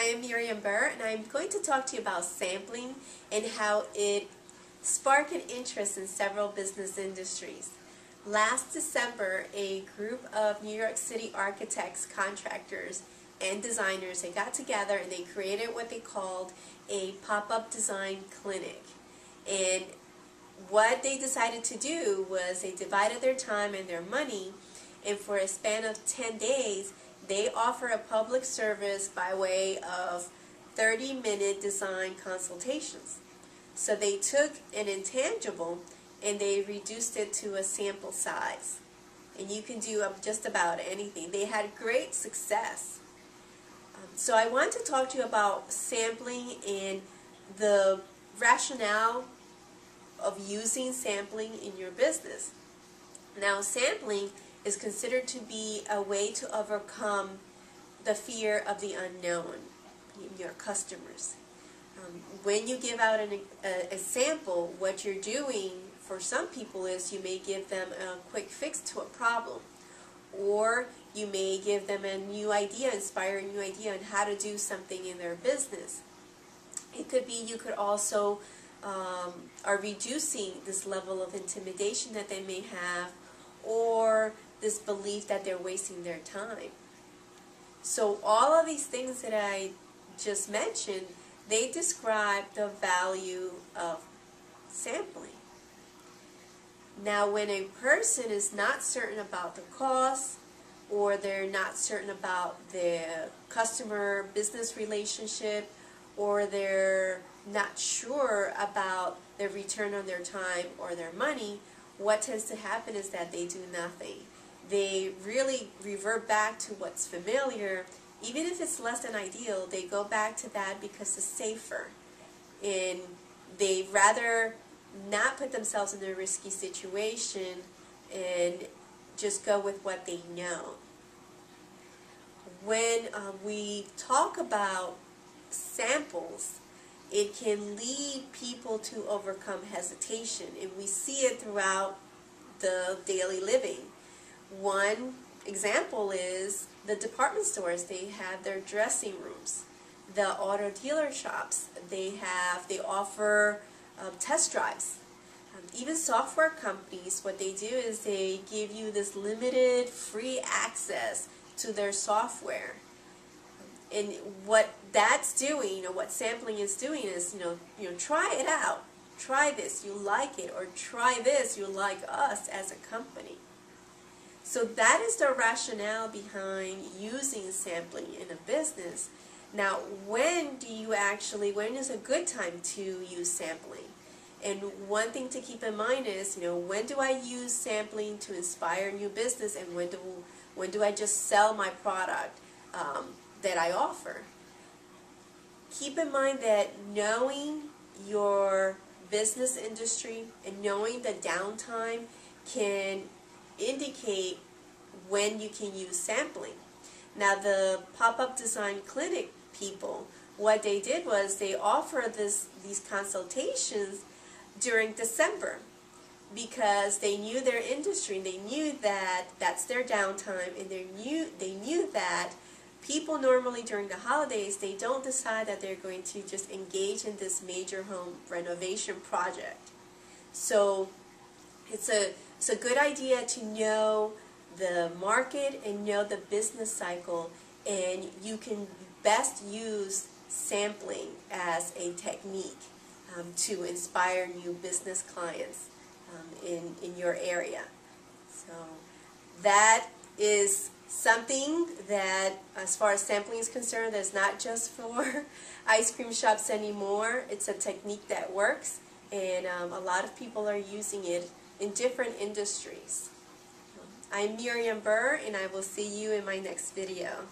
I'm Miriam Burr, and I'm going to talk to you about sampling and how it sparked an interest in several business industries. Last December, a group of New York City architects, contractors, and designers, they got together and they created what they called a pop-up design clinic. And what they decided to do was they divided their time and their money, and for a span of 10 days, they offer a public service by way of 30-minute design consultations. So they took an intangible and they reduced it to a sample size. And you can do just about anything. They had great success. Um, so I want to talk to you about sampling and the rationale of using sampling in your business. Now sampling is considered to be a way to overcome the fear of the unknown your customers. Um, when you give out an, a, a sample, what you're doing for some people is you may give them a quick fix to a problem or you may give them a new idea, inspire a new idea on how to do something in their business. It could be you could also um, are reducing this level of intimidation that they may have or this belief that they're wasting their time. So all of these things that I just mentioned, they describe the value of sampling. Now when a person is not certain about the cost or they're not certain about the customer business relationship or they're not sure about the return on their time or their money, what tends to happen is that they do nothing. They really revert back to what's familiar. Even if it's less than ideal, they go back to that because it's safer. And they rather not put themselves in a risky situation and just go with what they know. When um, we talk about samples, it can lead people to overcome hesitation. And we see it throughout the daily living. One example is the department stores. They have their dressing rooms. The auto dealer shops, they have, they offer um, test drives. Um, even software companies, what they do is they give you this limited free access to their software and what that's doing, you know, what sampling is doing is, you know, you know, try it out. Try this, you like it, or try this, you like us as a company. So that is the rationale behind using sampling in a business. Now, when do you actually, when is a good time to use sampling? And one thing to keep in mind is, you know, when do I use sampling to inspire new business and when do, when do I just sell my product? Um, that I offer. Keep in mind that knowing your business industry and knowing the downtime can indicate when you can use sampling. Now the pop-up design clinic people, what they did was they offer this these consultations during December because they knew their industry and they knew that that's their downtime and they knew they knew that people normally during the holidays, they don't decide that they're going to just engage in this major home renovation project. So it's a, it's a good idea to know the market and know the business cycle and you can best use sampling as a technique um, to inspire new business clients um, in, in your area. So that is something that, as far as sampling is concerned, is not just for ice cream shops anymore. It's a technique that works, and um, a lot of people are using it in different industries. I'm Miriam Burr, and I will see you in my next video.